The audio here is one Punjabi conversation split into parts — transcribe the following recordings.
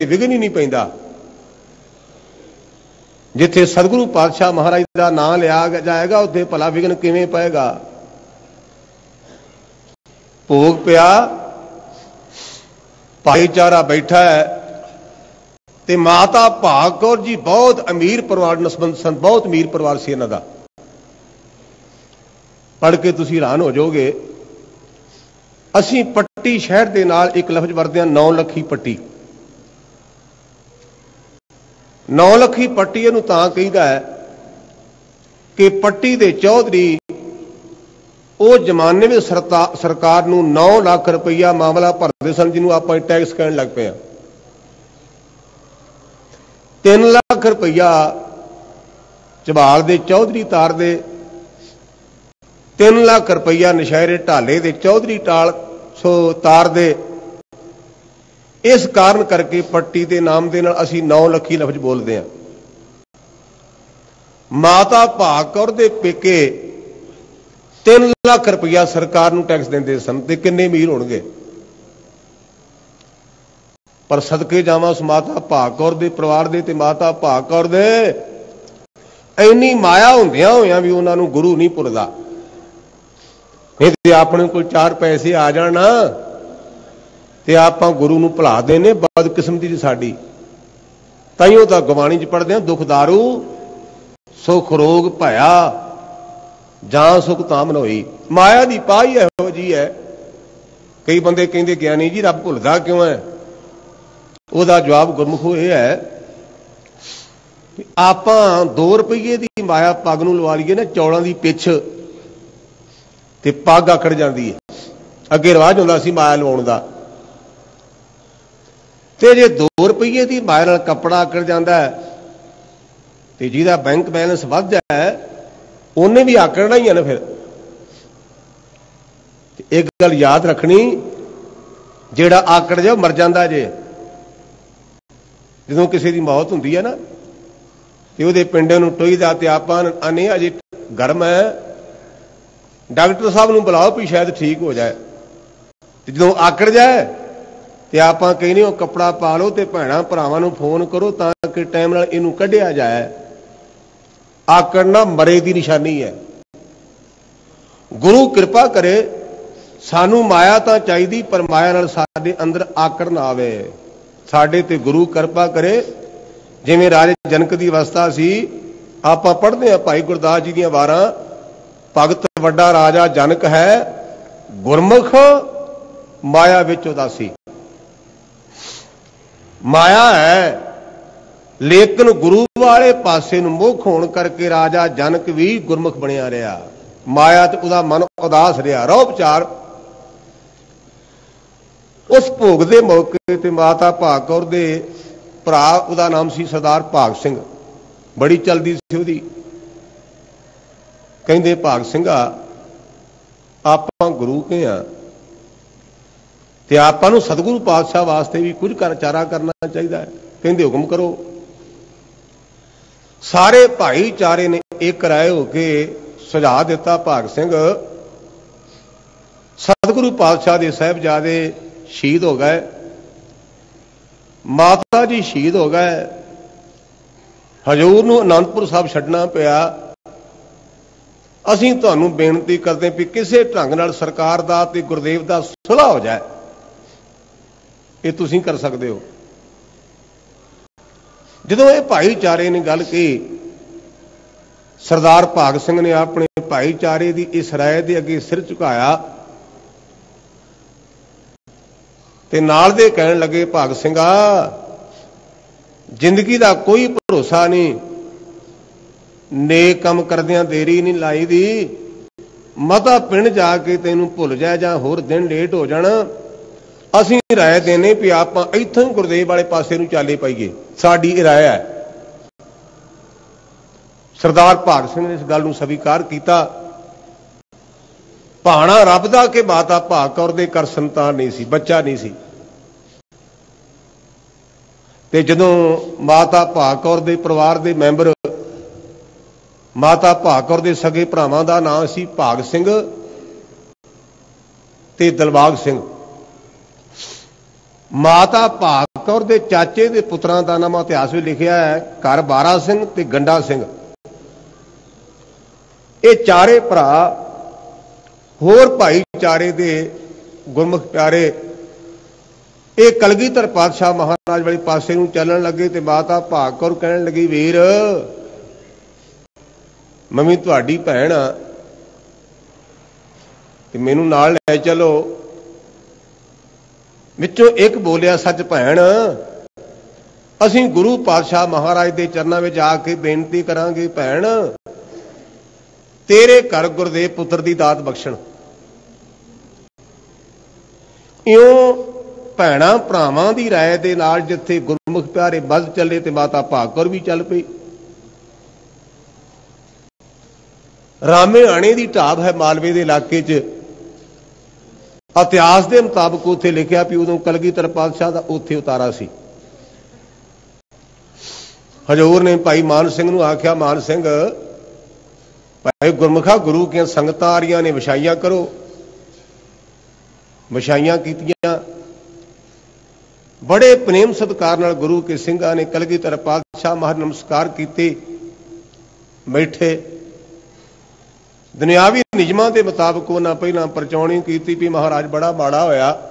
ਵਿਗਨ ਹੀ ਨਹੀਂ ਪੈਂਦਾ। ਜਿੱਥੇ ਸਤਿਗੁਰੂ ਪਾਤਸ਼ਾਹ ਮਹਾਰਾਜ ਦਾ ਨਾਮ ਲਿਆ ਜਾਏਗਾ, ਉੱਥੇ ਭਲਾ ਵਿਗਨ ਕਿਵੇਂ ਪਏਗਾ? ਭੋਗ ਪਿਆ, ਭਾਈਚਾਰਾ ਬੈਠਾ ਹੈ ਤੇ ਮਾਤਾ ਭਾਗ ਕੌਰ ਜੀ ਬਹੁਤ ਅਮੀਰ ਪਰਿਵਾਰ ਨਾਲ ਸਨ ਬਹੁਤ ਅਮੀਰ ਪਰਿਵਾਰ ਸੀ ਇਹਨਾਂ ਦਾ। ਪੜ੍ਹ ਕੇ ਤੁਸੀਂ ਹੈਰਾਨ ਹੋ ਜਾਓਗੇ, ਅਸੀਂ ਪੱਟੀ ਸ਼ਹਿਰ ਦੇ ਨਾਲ ਇੱਕ ਲਫ਼ਜ਼ ਵਰਦੇ ਹਾਂ 9 ਲੱਖੀ ਪੱਟੀ। 9 ਲੱਖੀ ਪੱਟੀ ਇਹਨੂੰ ਤਾਂ ਕਹਿੰਦਾ ਹੈ ਕਿ ਪੱਟੀ ਦੇ ਚੌਧਰੀ ਉਹ ਜ਼ਮਾਨੇ ਵਿੱਚ ਸਰਕਾਰ ਨੂੰ 9 ਲੱਖ ਰੁਪਈਆ ਮਾਮਲਾ ਭਰਦੇ ਸਨ, ਜਿਹਨੂੰ ਆਪਾਂ ਟੈਕਸ ਕਹਿਣ ਲੱਗ ਪਏ ਆ 3 ਲੱਖ ਰੁਪਈਆ ਚਬਾਲ ਦੇ, ਚੌਧਰੀ ਤਾਰ ਦੇ। 3 ਲੱਖ ਰੁਪਈਆ ਨਸ਼ਹਿਰੇ ਢਾਲੇ ਦੇ, ਚੌਧਰੀ ਟਾਲ ਸੋ ਤਾਰ ਦੇ। ਇਸ ਕਾਰਨ ਕਰਕੇ ਪੱਟੀ ਦੇ ਨਾਮ ਦੇ ਨਾਲ ਅਸੀਂ 9 ਲੱਖੀ ਲਫ਼ਜ਼ ਬੋਲਦੇ ਹਾਂ। ਮਾਤਾ ਭਾਗਕੌਰ ਦੇ ਪੇਕੇ 3 ਲੱਖ ਰੁਪਇਆ ਸਰਕਾਰ ਨੂੰ ਟੈਕਸ ਦਿੰਦੇ ਸਨ ਤੇ ਕਿੰਨੇ ਅਮੀਰ ਹੋਣਗੇ? ਪਰ ਸਦਕੇ ਜਾਵਾਂ ਉਸ ਮਾਤਾ ਭਾਗਕੌਰ ਦੇ ਪਰਿਵਾਰ ਦੇ ਤੇ ਮਾਤਾ ਭਾਗਕੌਰ ਦੇ ਐਨੀ ਮਾਇਆ ਹੁੰਦਿਆਂ ਹੋਇਆਂ ਵੀ ਉਹਨਾਂ ਨੂੰ ਗੁਰੂ ਨਹੀਂ ਪੁਰਦਾ ਇਹ ਤੇ ਆਪਣੇ ਕੋਲ ਚਾਰ ਪੈਸੇ ਆ ਜਾਣ ਤੇ ਆਪਾਂ ਗੁਰੂ ਨੂੰ ਭੁਲਾ ਦੇਨੇ ਬਦ ਕਿਸਮਤੀ ਸਾਡੀ। ਤਾਈਓ ਤਾਂ ਗਵਾਣੀ ਚ ਪੜਦੇ ਆ ਦੁਖਦਾਰੂ ਸੁਖ ਰੋਗ ਭਇਆ ਜਾਂ ਸੁਖ ਤਾਮਨ ਹੋਈ। ਮਾਇਆ ਦੀ ਪਾਈ ਇਹੋ ਜੀ ਹੈ। ਕਈ ਬੰਦੇ ਕਹਿੰਦੇ ਗਿਆਨੀ ਜੀ, ਰੱਬ ਭੁੱਲਦਾ ਕਿਉਂ ਹੈ? ਉਹਦਾ ਜਵਾਬ ਗੁਰਮੁਖ ਇਹ ਹੈ ਕਿ ਆਪਾਂ 2 ਰੁਪਏ ਦੀ ਮਾਇਆ ਪੱਗ ਨੂੰ ਲਵਾ ਲਈਏ ਨਾ, ਚੌਲਾਂ ਦੀ ਪਿੱਛ ਤੇ ਪੱਗ ਆਕੜ ਜਾਂਦੀ ਹੈ। ਅੱਗੇ ਰਿਵਾਜ ਹੁੰਦਾ ਸੀ ਮਾਇਆ ਲਵਾਉਣ ਦਾ। ਤੇ ਜੇ 2 ਰੁਪਏ ਦੀ ਮਾਇਆ ਨਾਲ ਕੱਪੜਾ ਆਕੜ ਜਾਂਦਾ ਤੇ ਜਿਹਦਾ ਬੈਂਕ ਬੈਲੈਂਸ ਵੱਧ ਜਾਏ ਉਹਨੇ ਵੀ ਆਕੜਨਾ ਹੀ ਹੈ ਨਾ ਫਿਰ। ਇੱਕ ਗੱਲ ਯਾਦ ਰੱਖਣੀ, ਜਿਹੜਾ ਆਕੜ ਜਾ ਮਰ ਜਾਂਦਾ ਜੇ। ਜਦੋਂ ਕਿਸੇ ਦੀ ਮੌਤ ਹੁੰਦੀ ਹੈ ਨਾ, ਤੇ ਉਹਦੇ ਪਿੰਡੇ ਨੂੰ ਟੋਈਦਾ ਤੇ ਆਪਾਂ ਅਨੇ ਅਜੇ ਗਰਮ ਹੈ। ਡਾਕਟਰ ਸਾਹਿਬ ਨੂੰ ਬੁਲਾਓ ਵੀ ਸ਼ਾਇਦ ਠੀਕ ਹੋ ਜਾਏ। ਤੇ ਜਦੋਂ ਆਕੜ ਜਾਏ ਤੇ ਆਪਾਂ ਕਹਿੰਦੇ ਉਹ ਕੱਪੜਾ ਪਾ ਲਓ ਤੇ ਭੈਣਾ ਭਰਾਵਾਂ ਨੂੰ ਫੋਨ ਕਰੋ ਤਾਂ ਕਿ ਟਾਈਮ ਨਾਲ ਇਹਨੂੰ ਕੱਢਿਆ ਜਾਏ। ਆਕੜਨਾ ਮਰੇ ਦੀ ਨਿਸ਼ਾਨੀ ਹੈ। ਗੁਰੂ ਕਿਰਪਾ ਕਰੇ, ਸਾਨੂੰ ਮਾਇਆ ਤਾਂ ਚਾਹੀਦੀ, ਪਰ ਮਾਇਆ ਨਾਲ ਸਾਡੇ ਅੰਦਰ ਆਕੜ ਨਾ ਆਵੇ। ਸਾਡੇ ਤੇ ਗੁਰੂ ਕਿਰਪਾ ਕਰੇ। ਜਿਵੇਂ ਰਾਜੇ ਜਨਕ ਦੀ ਅਵਸਥਾ ਸੀ, ਆਪਾਂ ਪੜ੍ਹਦੇ ਆ ਭਾਈ ਗੁਰਦਾਸ ਜੀ ਦੀਆਂ ਵਾਰਾਂ, ਭਗਤ ਵੱਡਾ ਰਾਜਾ ਜਨਕ ਹੈ, ਗੁਰਮੁਖ ਮਾਇਆ ਵਿੱਚ ਉਦਾਸੀ। ਮਾਇਆ ਹੈ। ਲੇਕਿਨ ਗੁਰੂ ਵਾਲੇ ਪਾਸੇ ਨੂੰ ਮੁਖ ਹੋਣ ਕਰਕੇ ਰਾਜਾ ਜਨਕ ਵੀ ਗੁਰਮੁਖ ਬਣਿਆ ਰਿਹਾ। ਮਾਇਆ ਤੇ ਉਹਦਾ ਮਨ ਉਦਾਸ ਰਿਹਾ। ਰੋਹ ਵਿਚਾਰ। ਉਸ ਭੋਗ ਦੇ ਮੌਕੇ ਤੇ ਮਾਤਾ ਭਾਗ ਕੌਰ ਦੇ ਭਰਾ, ਉਹਦਾ ਨਾਮ ਸੀ ਸਰਦਾਰ ਭਾਗ ਸਿੰਘ। ਬੜੀ ਚਲਦੀ ਸੀ ਉਹਦੀ। ਕਹਿੰਦੇ, ਭਾਗ ਸਿੰਘਾ, ਆਪਾਂ ਗੁਰੂ ਕੇ ਆ। ਤੇ ਆਪਾਂ ਨੂੰ ਸਤਿਗੁਰੂ ਪਾਤਸ਼ਾਹ ਵਾਸਤੇ ਵੀ ਕੁਝ ਕਰ ਚਾਰਾ ਕਰਨਾ ਚਾਹੀਦਾ ਹੈ। ਕਹਿੰਦੇ ਹੁਕਮ ਕਰੋ। ਸਾਰੇ ਭਾਈਚਾਰੇ ਨੇ ਇੱਕ ਰਾਏ ਹੋ ਕੇ ਸੁਝਾ ਦਿੱਤਾ ਭਾਗ ਸਿੰਘ। ਸਤਿਗੁਰੂ ਪਾਤਸ਼ਾਹ ਦੇ ਸਹਿਬਜ਼ਾਦੇ ਸ਼ਹੀਦ ਹੋ ਗਏ। ਮਾਤਾ ਜੀ ਸ਼ਹੀਦ ਹੋ ਗਏ। ਹਜੂਰ ਨੂੰ ਅਨੰਦਪੁਰ ਸਾਹਿਬ ਛੱਡਣਾ ਪਿਆ। ਅਸੀਂ ਤੁਹਾਨੂੰ ਬੇਨਤੀ ਕਰਦੇ ਵੀ ਕਿਸੇ ਢੰਗ ਨਾਲ ਸਰਕਾਰ ਦਾ ਤੇ ਗੁਰਦੇਵ ਦਾ ਸੁਲ੍ਹਾ ਹੋ ਜਾਏ। ਇਹ ਤੁਸੀਂ ਕਰ ਸਕਦੇ ਹੋ। ਜਦੋਂ ਇਹ ਭਾਈਚਾਰੇ ਨੇ ਗੱਲ ਕਹੀ, ਸਰਦਾਰ ਭਾਗ ਸਿੰਘ ਨੇ ਆਪਣੇ ਭਾਈਚਾਰੇ ਦੀ ਇਸ ਰਾਏ ਦੇ ਅੱਗੇ ਸਿਰ ਝੁਕਾਇਆ ਤੇ ਨਾਲ ਦੇ ਕਹਿਣ ਲੱਗੇ, ਭਾਗ ਸਿੰਘਾ, ਜ਼ਿੰਦਗੀ ਦਾ ਕੋਈ ਭਰੋਸਾ ਨਹੀਂ। ਨੇਕ ਕੰਮ ਕਰਦਿਆਂ ਦੇਰੀ ਨਹੀਂ ਲਾਈ ਦੀ ਮਤਾ ਪਿੰਡ ਜਾ ਕੇ ਤੈਨੂੰ ਭੁੱਲ ਜਾਏ ਜਾਂ ਹੋਰ ਦਿਨ ਲੇਟ ਹੋ ਜਾਣ। ਅਸੀਂ ਰਾਏ ਦੇਨੇ ਵੀ ਆਪਾਂ ਇੱਥੋਂ ਹੀ ਗੁਰਦੇਵ ਵਾਲੇ ਪਾਸੇ ਨੂੰ ਚਾਲੇ ਪਾਈਏ। ਸਾਡੀ ਰਾਏ ਹੈ। ਸਰਦਾਰ ਭਾਗ ਸਿੰਘ ਨੇ ਇਸ ਗੱਲ ਨੂੰ ਸਵੀਕਾਰ ਕੀਤਾ। ਭਾਣਾ ਰੱਬ ਦਾ ਕਿ ਮਾਤਾ ਭਾਗ ਕੌਰ ਦੇ ਕਰ ਸੰਤਾਨ ਨਹੀਂ ਸੀ, ਬੱਚਾ ਨਹੀਂ ਸੀ। ਤੇ ਜਦੋਂ ਮਾਤਾ ਭਾਗ ਕੌਰ ਦੇ ਪਰਿਵਾਰ ਦੇ ਮੈਂਬਰ, ਮਾਤਾ ਭਾਗ ਕੌਰ ਦੇ ਸਗੇ ਭਰਾਵਾਂ ਦਾ ਨਾਮ ਸੀ ਭਾਗ ਸਿੰਘ ਤੇ ਦਿਲਬਾਗ ਸਿੰਘ। ਮਾਤਾ ਭਾਗ ਕੌਰ ਦੇ ਚਾਚੇ ਦੇ ਪੁੱਤਰਾਂ ਦਾ ਨਾਮ ਇਤਿਹਾਸ ਵਿੱਚ ਲਿਖਿਆ ਹੈ, ਘਰ ਬਾਰਾ ਸਿੰਘ ਤੇ ਗੰਡਾ ਸਿੰਘ। ਇਹ ਚਾਰੇ ਭਰਾ ਹੋਰ ਭਾਈਚਾਰੇ ਦੇ ਗੁਰਮੁਖ ਪਿਆਰੇ, ਇਹ ਕਲਗੀਧਰ ਪਾਤਸ਼ਾਹ ਮਹਾਰਾਜ ਵਾਲੇ ਪਾਸੇ ਨੂੰ ਚੱਲਣ ਲੱਗੇ ਤੇ ਮਾਤਾ ਭਾਗ ਕੌਰ ਕਹਿਣ ਲੱਗੀ, ਵੀਰ, ਮੰਮੀ, ਤੁਹਾਡੀ ਭੈਣ ਆ ਤੇ ਮੈਨੂੰ ਨਾਲ ਲੈ ਚਲੋ। ਵਿੱਚੋਂ ਇੱਕ ਬੋਲਿਆ, ਸੱਚ ਭੈਣ, ਅਸੀਂ ਗੁਰੂ ਪਾਤਸ਼ਾਹ ਮਹਾਰਾਜ ਦੇ ਚਰਨਾਂ ਵਿੱਚ ਆ ਕੇ ਬੇਨਤੀ ਕਰਾਂਗੇ, ਭੈਣ, ਤੇਰੇ ਘਰ ਗੁਰਦੇਵ ਪੁੱਤਰ ਦੀ ਦਾਤ ਬਖਸ਼ਣ। ਇਉਂ ਭੈਣਾ ਭਰਾਵਾਂ ਦੀ ਰਾਏ ਦੇ ਨਾਲ ਜਿੱਥੇ ਗੁਰਮੁਖ ਪਿਆਰੇ ਵੱਧ ਚੱਲੇ ਤੇ ਮਾਤਾ ਭਾਗਕਰ ਵੀ ਚੱਲ ਪਈ। ਰਾਮੇ ਆਣੇ ਦੀ ਢਾਬ ਹੈ ਮਾਲਵੇ ਦੇ ਇਲਾਕੇ 'ਚ। ਇਤਿਹਾਸ ਦੇ ਮੁਤਾਬਕ ਉੱਥੇ ਲਿਖਿਆ ਵੀ ਉਦੋਂ ਕਲਗੀਧਰ ਪਾਤਸ਼ਾਹ ਦਾ ਉੱਥੇ ਉਤਾਰਾ ਸੀ। ਹਜੂਰ ਨੇ ਭਾਈ ਮਾਨ ਸਿੰਘ ਨੂੰ ਆਖਿਆ, ਮਾਨ ਸਿੰਘ, ਭਾਈ ਗੁਰਮੁਖਾ ਗੁਰੂ ਕੀਆਂ ਸੰਗਤਾਂ ਆ ਰਹੀਆਂ ਨੇ, ਵਿਛਾਈਆਂ ਕਰੋ। ਵਿਛਾਈਆਂ ਕੀਤੀਆਂ। ਬੜੇ ਪ੍ਰੇਮ ਸਤਕਾਰ ਨਾਲ ਗੁਰੂ ਕੇ ਸਿੰਘਾਂ ਨੇ ਕਲਗੀਧਰ ਪਾਤਸ਼ਾਹ ਮਹਾਰ ਨਮਸਕਾਰ ਕੀਤੇ। ਬੈਠੇ। ਦੁਨਿਆਵੀ ਨਿਯਮਾਂ ਦੇ ਮੁਤਾਬਕ ਉਹਨਾਂ ਪਹਿਲਾਂ ਪਰਚਾਉਣੀ ਕੀਤੀ ਵੀ ਮਹਾਰਾਜ ਬੜਾ ਮਾੜਾ ਹੋਇਆ।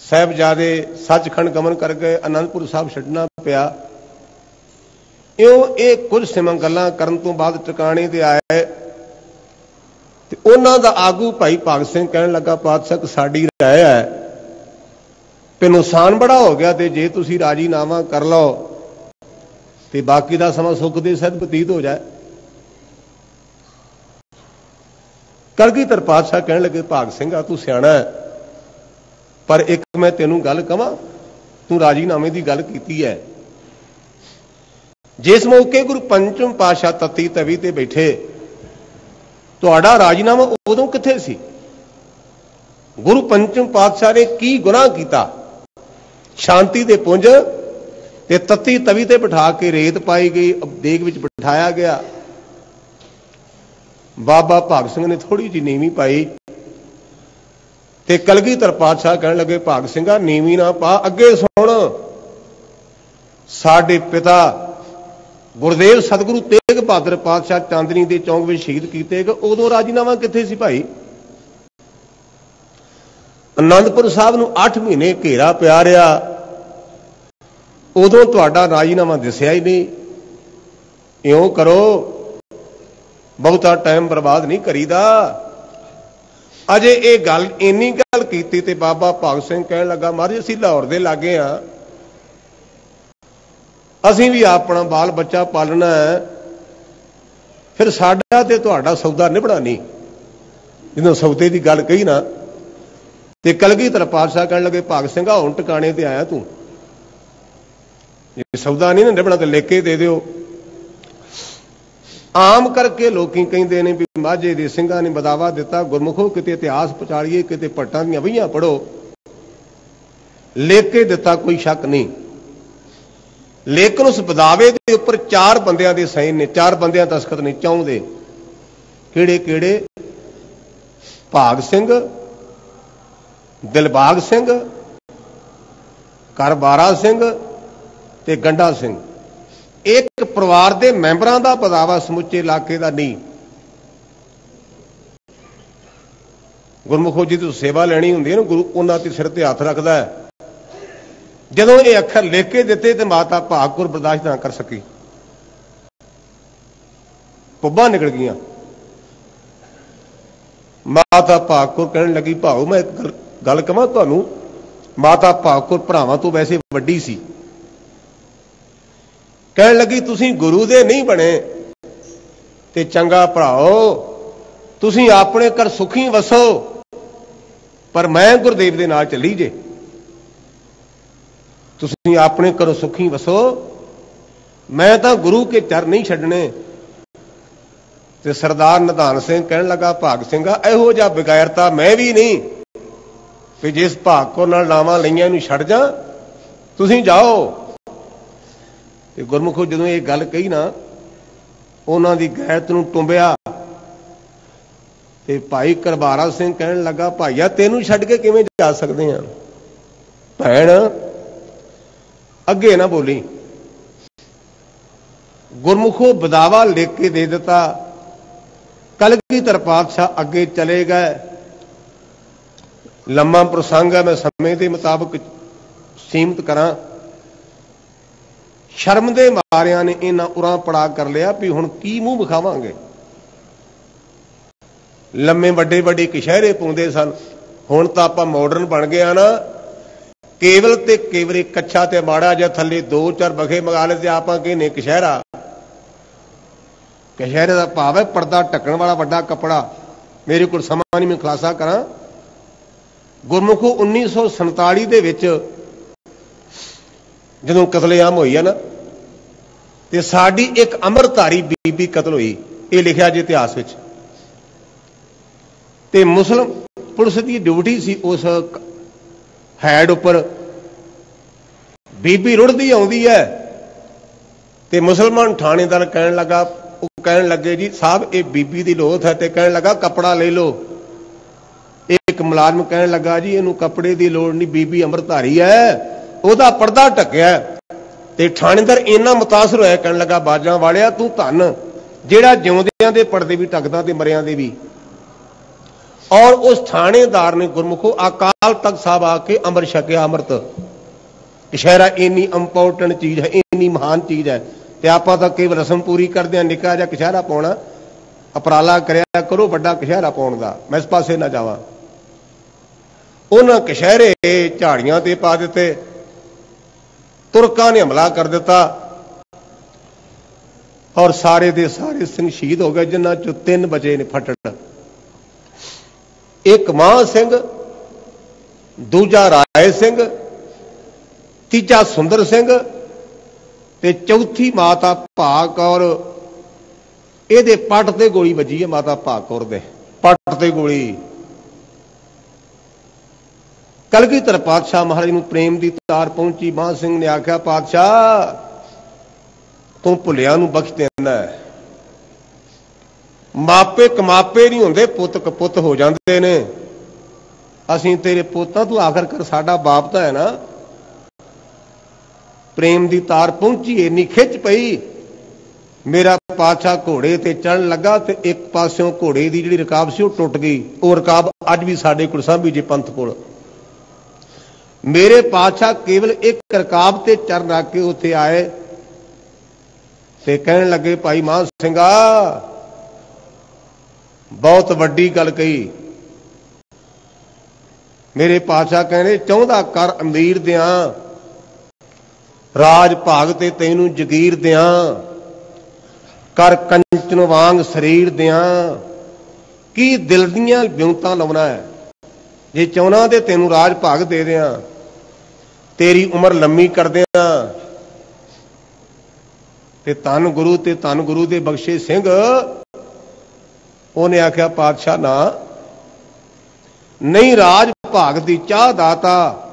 ਸਹਿਬਜ਼ਾਦੇ ਸੱਚਖੰਡ ਗਮਨ ਕਰ ਗਏ ਅਨੰਦਪੁਰ ਸਾਹਿਬ ਛੱਡਣਾ ਪਿਆ। ਇਉਂ ਇਹ ਕੁਝ ਸਿਮੰ ਗੱਲਾਂ ਕਰਨ ਤੋਂ ਬਾਅਦ ਟਿਕਾਣੇ ਤੇ ਆਏ। ਤੇ ਉਹਨਾਂ ਦਾ ਆਗੂ ਭਾਈ ਭਗਤ ਸਿੰਘ ਕਹਿਣ ਲੱਗਾ, ਪਾਤਸ਼ਾਹ, ਸਾਡੀ ਰਾਏ ਹੈ। ਤੇ ਨੁਕਸਾਨ ਬੜਾ ਹੋ ਗਿਆ ਤੇ ਜੇ ਤੁਸੀਂ ਰਾਜੀਨਾਮਾ ਕਰ ਲਓ ਤੇ ਬਾਕੀ ਦਾ ਸਮਾਂ ਸੁੱਖ ਦੇ ਸਦ ਬਤੀਤ ਹੋ ਜਾਏ। ਕਲਗੀਧਰ ਪਾਤਸ਼ਾਹ ਕਹਿਣ ਲੱਗੇ, ਭਾਗ ਸਿੰਘਾ, ਤੂੰ ਸਿਆਣਾ ਹੈ। ਪਰ ਇੱਕ ਮੈਂ ਤੈਨੂੰ ਗੱਲ ਕਵਾਂ, ਤੂੰ ਰਾਜੀਨਾਮੇ ਦੀ ਗੱਲ ਕੀਤੀ ਹੈ। ਜਿਸ ਮੌਕੇ ਗੁਰੂ ਪੰਚਮ ਪਾਤਸ਼ਾਹ ਤਤੀ ਤਵੀ ਤੇ ਬੈਠੇ, ਤੁਹਾਡਾ ਰਾਜੀਨਾਮਾ ਉਦੋਂ ਕਿੱਥੇ ਸੀ? ਗੁਰੂ ਪੰਚਮ ਪਾਤਸ਼ਾਹ ਨੇ ਕੀ ਗੁਨਾਹ ਕੀਤਾ? ਸ਼ਾਂਤੀ ਦੇ ਪੁੰਜ ਤੇ ਤਤੀ ਤਵੀ ਤੇ ਬਿਠਾ ਕੇ ਰੇਤ ਪਾਈ ਗਈ, ਦੇਗ ਵਿੱਚ ਬਿਠਾਇਆ ਗਿਆ। ਬਾਬਾ ਭਾਗ ਸਿੰਘ ਨੇ ਥੋੜੀ ਜੀ ਨੀਵੀਂ ਪਾਈ ਤੇ ਕਲਗੀਧਰ ਪਾਤਸ਼ਾਹ ਕਹਿਣ ਲੱਗੇ, ਭਾਗ ਸਿੰਘਾ, ਨੀਵੀਂ ਨਾ ਪਾ, ਅੱਗੇ ਸੁਣ। ਸਾਡੇ ਪਿਤਾ ਗੁਰਦੇਵ ਸਤਿਗੁਰੂ ਤੇਗ ਬਹਾਦਰ ਪਾਤਸ਼ਾਹ ਚਾਂਦਨੀ ਦੇ ਚੌਂਕ ਵਿੱਚ ਸ਼ਹੀਦ ਕੀਤੇ ਗਏ। ਉਦੋਂ ਰਾਜੀਨਾਮਾ ਕਿੱਥੇ ਸੀ ਭਾਈ? ਅਨੰਦਪੁਰ ਸਾਹਿਬ ਨੂੰ 8 ਮਹੀਨੇ ਘੇਰਾ ਪਿਆ ਰਿਹਾ। ਉਦੋਂ ਤੁਹਾਡਾ ਰਾਜੀਨਾਮਾ ਦਿਸਿਆ ਹੀ ਨਹੀਂ। ਇਉਂ ਕਰੋ ਬਹੁਤਾ ਟਾਈਮ ਬਰਬਾਦ ਨਹੀਂ ਕਰੀਦਾ। ਅਜੇ ਇਹ ਗੱਲ, ਇੰਨੀ ਗੱਲ ਕੀਤੀ ਤੇ ਬਾਬਾ ਭਗਤ ਸਿੰਘ ਕਹਿਣ ਲੱਗਾ, ਮਹਾਰਾਜ, ਅਸੀਂ ਲਾਹੌਰ ਦੇ ਲਾਗੇ ਆ। ਅਸੀਂ ਵੀ ਆਪਣਾ ਬਾਲ ਬੱਚਾ ਪਾਲਣਾ ਹੈ। ਫਿਰ ਸਾਡਾ ਤੇ ਤੁਹਾਡਾ ਸੌਦਾ ਨਿਭਣਾ ਨਹੀਂ। ਜਦੋਂ ਸੌਦੇ ਦੀ ਗੱਲ ਕਹੀ ਨਾ, ਤੇ ਕਲਗੀਧਰ ਪਾਤਸ਼ਾਹ ਕਹਿਣ ਲੱਗੇ, ਭਗਤ ਸਿੰਘਾ ਹੁਣ ਟਿਕਾਣੇ ਤੇ ਆਇਆ ਤੂੰ। ਜੇ ਸੌਦਾ ਨਹੀਂ ਨਾ ਨਿਭਣਾ ਤੇ ਲੈ ਕੇ ਦੇ ਦਿਓ। ਆਮ ਕਰਕੇ ਲੋਕੀ ਕਹਿੰਦੇ ਨੇ ਵੀ ਮਾਝੇ ਦੇ ਸਿੰਘਾਂ ਨੇ ਬਦਾਵਾ ਦਿੱਤਾ, ਗੁਰਮੁਖੋ ਕਿਤੇ ਇਤਿਹਾਸ ਪਚਾਲੀਏ ਕਿਤੇ ਪੱਟਾਂ ਦੀਆਂ ਵਹੀਆਂ ਪੜੋ ਲਿਖ ਕੇ ਦਿੱਤਾ ਕੋਈ ਸ਼ੱਕ ਨਹੀਂ। ਲੇਕਿਨ ਉਸ ਬਦਾਵੇ ਦੇ ਉੱਪਰ ਚਾਰ ਬੰਦਿਆਂ ਦੇ ਸਾਈਨ ਨੇ, ਚਾਰ ਬੰਦਿਆਂ ਦਸਖਤ ਨੇ ਚਾਹੁੰਦੇ ਕਿਹੜੇ ਕਿਹੜੇ? ਭਾਗ ਸਿੰਘ, ਦਿਲਬਾਗ ਸਿੰਘ, ਕਰਬਾਰਾ ਸਿੰਘ ਤੇ ਗੰਡਾ ਸਿੰਘ। ਇੱਕ ਪਰਿਵਾਰ ਦੇ ਮੈਂਬਰਾਂ ਦਾ ਪਤਾਵਾ ਸਮੁੱਚੇ ਇਲਾਕੇ ਦਾ ਨਹੀਂ। ਗੁਰਮੁਖੋ ਜੀ ਤੋਂ ਸੇਵਾ ਲੈਣੀ ਹੁੰਦੀ ਹੈ ਨਾ, ਗੁਰੂ ਉਹਨਾਂ ਤੇ ਸਿਰ ਤੇ ਹੱਥ ਰੱਖਦਾ ਹੈ। ਜਦੋਂ ਇਹ ਅੱਖਰ ਲਿਖ ਕੇ ਦਿੱਤੇ ਤੇ ਮਾਤਾ ਭਾਗਪੁਰ ਬਰਦਾਸ਼ਤ ਨਾ ਕਰ ਸਕੀ। ਪੁੱਬਾਂ ਨਿਕਲ ਗਈਆਂ। ਮਾਤਾ ਭਾਗਪੁਰ ਕਹਿਣ ਲੱਗੀ, ਭਾਉ, ਮੈਂ ਇੱਕ ਗੱਲ ਕਹਾਂ ਤੁਹਾਨੂੰ। ਮਾਤਾ ਭਾਗਪੁਰ ਭਰਾਵਾਂ ਤੋਂ ਵੈਸੇ ਵੱਡੀ ਸੀ। ਕਹਿਣ ਲੱਗੀ, ਤੁਸੀਂ ਗੁਰੂ ਦੇ ਨਹੀਂ ਬਣੇ ਤੇ ਚੰਗਾ ਭਰਾਓ, ਤੁਸੀਂ ਆਪਣੇ ਘਰ ਸੁਖੀ ਵਸੋ, ਪਰ ਮੈਂ ਗੁਰਦੇਵ ਦੇ ਨਾਲ ਚੱਲੀ ਜੇ। ਤੁਸੀਂ ਆਪਣੇ ਘਰੋਂ ਸੁਖੀ ਵਸੋ, ਮੈਂ ਤਾਂ ਗੁਰੂ ਕੇ ਚਰ ਨਹੀਂ ਛੱਡਣੇ। ਤੇ ਸਰਦਾਰ ਨਿਧਾਨ ਸਿੰਘ ਕਹਿਣ ਲੱਗਾ, ਭਾਗ ਸਿੰਘਾ, ਇਹੋ ਜਿਹਾ ਬਗੈਰਤਾ ਮੈਂ ਵੀ ਨਹੀਂ। ਕਿ ਜਿਸ ਭਾਗ ਕੋ ਨਾਲ ਨਾਵਾਂ ਲਈਆਂ ਨੂੰ ਛੱਡ ਜਾ, ਤੁਸੀਂ ਜਾਓ ਤੇ ਗੁਰਮੁਖੋ ਜਦੋਂ ਇਹ ਗੱਲ ਕਹੀ ਨਾ, ਉਹਨਾਂ ਦੀ ਗੈਰਤ ਨੂੰ ਟੁੰਬਿਆ ਤੇ ਭਾਈ ਕਰਬਾਰਾ ਸਿੰਘ ਕਹਿਣ ਲੱਗਾ, ਭਾਈਆ, ਤੈਨੂੰ ਛੱਡ ਕੇ ਕਿਵੇਂ ਜਾ ਸਕਦੇ ਆ? ਭੈਣ, ਅੱਗੇ ਨਾ ਬੋਲੀ। ਗੁਰਮੁਖੋ ਬਦਾਵਾ ਲਿਖ ਕੇ ਦੇ ਦਿੱਤਾ। ਕਲਗੀਧਰ ਪਾਤਸ਼ਾਹ ਅੱਗੇ ਚਲੇ ਗਏ। ਲੰਮਾ ਪ੍ਰਸੰਗ ਹੈ, ਮੈਂ ਸਮੇਂ ਦੇ ਮੁਤਾਬਕ ਸੀਮਤ ਕਰਾਂ। ਸ਼ਰਮ ਦੇ ਮਾਰਿਆਂ ਨੇ ਇਹਨਾਂ ਉਰਾਂ ਪੜਾ ਕਰ ਲਿਆ ਵੀ ਹੁਣ ਕੀ ਮੂੰਹ ਵਿਖਾਵਾਂਗੇ? ਲੰਮੇ ਵੱਡੇ ਵੱਡੇ ਕਿਸ਼ਹਿਰੇ ਪਾਉਂਦੇ ਸਨ। ਹੁਣ ਤਾਂ ਆਪਾਂ ਮਾਡਰਨ ਬਣ ਗਏ ਆ ਨਾ। ਕੇਵਲ ਤੇ ਕੇਵਰੇ ਕੱਚਾ ਤੇ ਮਾੜਾ ਜਿਹਾ ਥੱਲੇ ਦੋ ਚਾਰ ਬਖੇ ਮਗਾ ਲਏ ਤੇ ਆਪਾਂ ਕਹਿੰਨੇ ਕਿਸ਼ਹਿਰਾ। ਕਿਸ਼ਹਿਰੇ ਦਾ ਭਾਵ ਹੈ ਪਰਦਾ ਢੱਕਣ ਵਾਲਾ ਵੱਡਾ ਕੱਪੜਾ। ਮੇਰੇ ਕੋਲ ਸਮਾਂ ਨਹੀਂ, ਮੈਂ ਖਲਾਸਾ ਕਰਾਂ। ਗੁਰਮੁਖੋ 1947 ਦੇ ਵਿੱਚ ਜਦੋਂ ਕਤਲੇਆਮ ਹੋਈ ਹੈ ਨਾ, ਤੇ ਸਾਡੀ ਇੱਕ ਅਮਰਧਾਰੀ ਬੀਬੀ ਕਤਲ ਹੋਈ, ਇਹ ਲਿਖਿਆ ਜੇ ਇਤਿਹਾਸ ਵਿੱਚ। ਤੇ ਮੁਸਲਮ ਪੁਲਿਸ ਦੀ ਡਿਊਟੀ ਸੀ ਉਸ ਹੈਡ ਉੱਪਰ। ਬੀਬੀ ਰੁੜਦੀ ਆਉਂਦੀ ਹੈ, ਤੇ ਮੁਸਲਮਾਨ ਥਾਣੇਦਾਰ ਕਹਿਣ ਲੱਗਾ, ਉਹ ਕਹਿਣ ਲੱਗੇ, ਜੀ ਸਾਹਿਬ, ਇਹ ਬੀਬੀ ਦੀ ਲੋਥ ਹੈ, ਤੇ ਕਹਿਣ ਲੱਗਾ, ਕੱਪੜਾ ਲੈ ਲਓ। ਇੱਕ ਮੁਲਾਜ਼ਮ ਕਹਿਣ ਲੱਗਾ, ਜੀ, ਇਹਨੂੰ ਕੱਪੜੇ ਦੀ ਲੋੜ ਨਹੀਂ, ਬੀਬੀ ਅੰਮ੍ਰਿਤਧਾਰੀ ਹੈ। ਉਹਦਾ ਪਰਦਾ ਢੱਕਿਆ ਤੇ ਥਾਣੇਦਾਰ ਇੰਨਾ ਮੁਤਾਸਰ ਹੋਇਆ, ਕਹਿਣ ਲੱਗਾ, ਬਾਜਾਂ ਵਾਲਿਆ, ਤੂੰ ਧੰਨ। ਜਿਹੜਾ ਜਿਉਂਦਿਆਂ ਦੇ ਪਰਦੇ ਵੀ ਢੱਕਦਾ ਤੇ ਮਰਿਆਂ ਦੇ ਵੀ। ਔਰ ਉਸ ਥਾਣੇਦਾਰ ਨੇ ਗੁਰਮੁਖੋ ਅਕਾਲ ਤਖਤ ਸਾਹਿਬ ਆ ਕੇ ਅੰਮ੍ਰਿਤ ਛਕਿਆ, ਅੰਮ੍ਰਿਤ। ਇਸ਼ਾਰਾ ਇੰਨੀ ਇੰਪੋਰਟੈਂਟ ਚੀਜ਼ ਹੈ, ਇੰਨੀ ਮਹਾਨ ਚੀਜ਼ ਹੈ, ਤੇ ਆਪਾਂ ਤਾਂ ਕੇਵਲ ਰਸਮ ਪੂਰੀ ਕਰਦੇ ਆ ਨਿੱਕਾ ਜਿਹਾ ਕਿਸ਼ਹਿਰਾ ਪਾਉਣਾ, ਅਪਰਾਲਾ ਕਰਿਆ ਕਰੋ, ਵੱਡਾ ਕਿਸ਼ਾਰਾ ਪਾਉਣ ਦਾ, ਮੈਂ ਇਸ ਪਾਸੇ ਨਾ ਜਾਵਾਂ। ਉਹਨਾਂ ਕਿਸ਼ਹਿਰੇ ਝਾੜੀਆਂ ਤੇ ਪਾ ਦਿੱਤੇ ਤੁਰਕਾਂ ਨੇ ਹਮਲਾ ਕਰ ਦਿੱਤਾ। ਔਰ ਸਾਰੇ ਦੇ ਸਾਰੇ ਸਿੰਘ ਸ਼ਹੀਦ ਹੋ ਗਏ, ਜਿਨ੍ਹਾਂ ਚੋਂ ਤਿੰਨ ਬਚੇ ਨੇ ਫਟੜ। ਇੱਕ ਮਾਂ ਸਿੰਘ, ਦੂਜਾ ਰਾਏ ਸਿੰਘ, ਤੀਜਾ ਸੁੰਦਰ ਸਿੰਘ ਤੇ ਚੌਥੀ ਮਾਤਾ ਭਾਗ ਕੌਰ। ਇਹਦੇ ਪੱਟ ਤੇ ਗੋਲੀ ਵੱਜੀ ਹੈ ਮਾਤਾ ਭਾਗ ਕੌਰ ਦੇ। ਪੱਟ ਤੇ ਗੋਲੀ। ਕਲਗੀਧਰ ਪਾਤਸ਼ਾਹ ਮਹਾਰਾਜ ਨੂੰ ਪ੍ਰੇਮ ਦੀ ਤਾਰ ਪਹੁੰਚੀ ਮਾਨ ਸਿੰਘ ਨੇ ਆਖਿਆ, ਪਾਤਸ਼ਾਹ, ਤੂੰ ਭੁੱਲਿਆਂ ਨੂੰ ਬਖਸ਼ ਦੇਣਾ ਮਾਪੇ ਕਮਾਪੇ ਨਹੀਂ ਹੁੰਦੇ, ਪੁੱਤ ਕਪੁੱਤ ਹੋ ਜਾਂਦੇ ਨੇ। ਅਸੀਂ ਤੇਰੇ ਪੁੱਤਾਂ ਤੂੰ ਆਖਰ ਸਾਡਾ ਬਾਪ ਤਾਂ ਹੈ ਨਾ। ਪ੍ਰੇਮ ਦੀ ਤਾਰ ਪਹੁੰਚੀ, ਇੰਨੀ ਖਿੱਚ ਪਈ। ਮੇਰਾ ਪਾਤਸ਼ਾਹ ਘੋੜੇ ਤੇ ਚੜਨ ਲੱਗਾ ਤੇ ਇੱਕ ਪਾਸਿਓਂ ਘੋੜੇ ਦੀ ਜਿਹੜੀ ਰਕਾਬ ਸੀ ਉਹ ਟੁੱਟ ਗਈ। ਉਹ ਰਕਾਬ ਅੱਜ ਵੀ ਸਾਡੇ ਕੋਲ, ਸਾਂਭੀ ਜੇ ਪੰਥ ਕੋਲ। ਮੇਰੇ ਪਾਤਸ਼ਾਹ ਕੇਵਲ ਇੱਕ ਰਕਾਬ ਤੇ ਚਰਨ ਰੱਖ ਕੇ ਉੱਥੇ ਆਏ। ਤੇ ਕਹਿਣ ਲੱਗੇ, ਭਾਈ ਮਾਨ ਸਿੰਘਾ, ਬਹੁਤ ਵੱਡੀ ਗੱਲ ਕਹੀ। ਮੇਰੇ ਪਾਤਸ਼ਾਹ ਕਹਿੰਦੇ ਚਾਹੁੰਦਾ ਕਰ ਅਮੀਰ ਦਿਆਂ, ਰਾਜ ਭਾਗ ਤੇ ਤੈਨੂੰ ਜਗੀਰ ਦਿਆਂ, ਕਰ ਕੰਚਨ ਵਾਂਗ ਸਰੀਰ ਦਿਆਂ। ਕੀ ਦਿਲ ਦੀਆਂ ਬਿਉਂਤਾਂ ਲਾਉਣਾ ਹੈ? ਜੇ ਚਾਹਣਾ ਤੇ ਤੈਨੂੰ ਰਾਜ ਭਾਗ ਦੇ ਦਿਆਂ। ਤੇਰੀ ਉਮਰ ਲੰਮੀ ਕਰ ਦਿਆਂ। ਤੇ ਤਨ ਗੁਰੂ ਤੇ ਤਨ ਗੁਰੂ ਦੇ ਬਖਸ਼ੇ ਸਿੰਘ, ਉਹਨੇ ਆਖਿਆ, ਪਾਤਸ਼ਾਹ ਨਾ, ਨਹੀਂ ਰਾਜ ਭਾਗ ਦੀ ਚਾਹ ਦਾਤਾ,